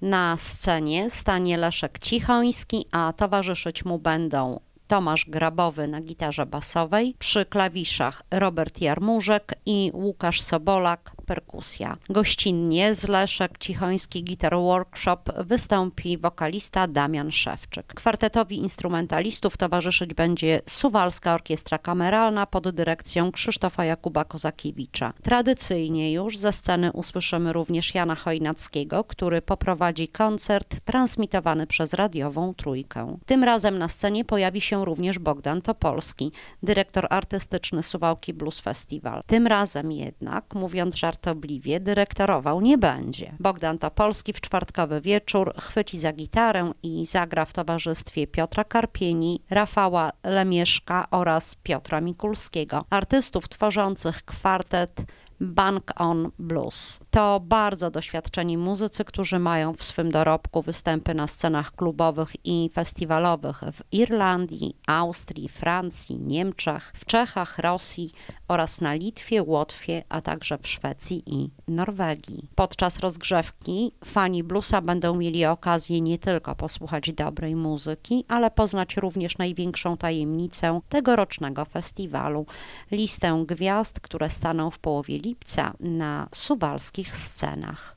Na scenie stanie Leszek Cichoński, a towarzyszyć mu będą Tomasz Grabowy na gitarze basowej, przy klawiszach Robert Jarmużek i Łukasz Sobolak perkusja. Gościnnie z Leszek Cichoński Guitar Workshop wystąpi wokalista Damian Szewczyk. Kwartetowi instrumentalistów towarzyszyć będzie Suwalska Orkiestra Kameralna pod dyrekcją Krzysztofa Jakuba Kozakiewicza. Tradycyjnie już ze sceny usłyszymy również Jana Chojnackiego, który poprowadzi koncert transmitowany przez radiową Trójkę. Tym razem na scenie pojawi się również Bogdan Topolski, dyrektor artystyczny Suwałki Blues Festival. Tym razem jednak, mówiąc żartobliwie, dyrektorował nie będzie. Bogdan Topolski w czwartkowy wieczór chwyci za gitarę i zagra w towarzystwie Piotra Karpieni, Rafała Lemieszka oraz Piotra Mikulskiego, artystów tworzących kwartet Bank on Blues. To bardzo doświadczeni muzycy, którzy mają w swym dorobku występy na scenach klubowych i festiwalowych w Irlandii, Austrii, Francji, Niemczech, w Czechach, Rosji oraz na Litwie, Łotwie, a także w Szwecji i Norwegii. Podczas rozgrzewki fani bluesa będą mieli okazję nie tylko posłuchać dobrej muzyki, ale poznać również największą tajemnicę tegorocznego festiwalu listę gwiazd, które staną w połowie lipca na suwalskich scenach.